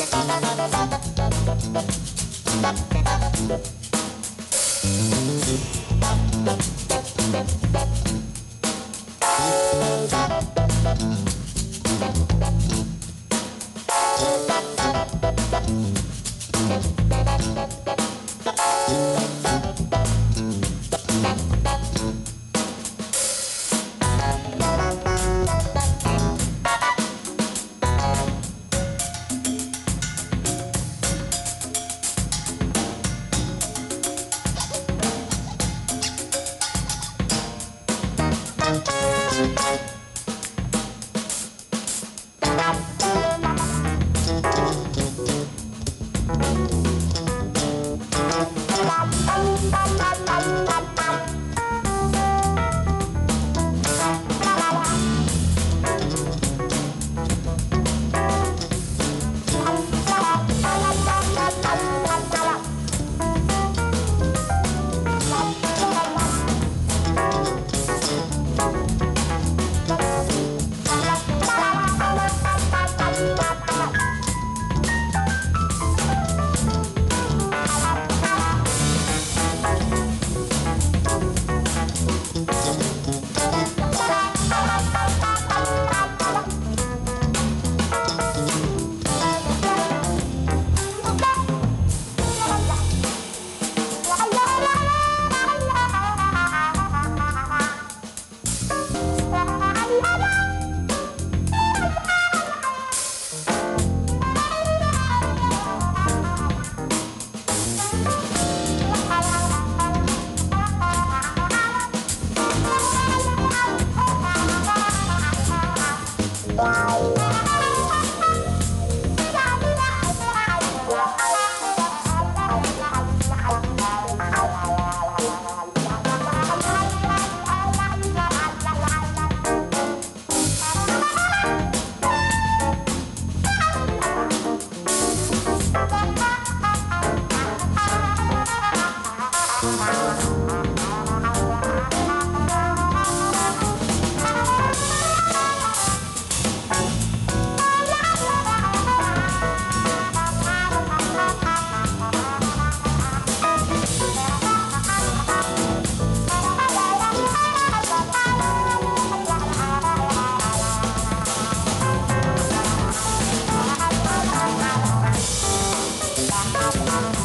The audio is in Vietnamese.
Thank Música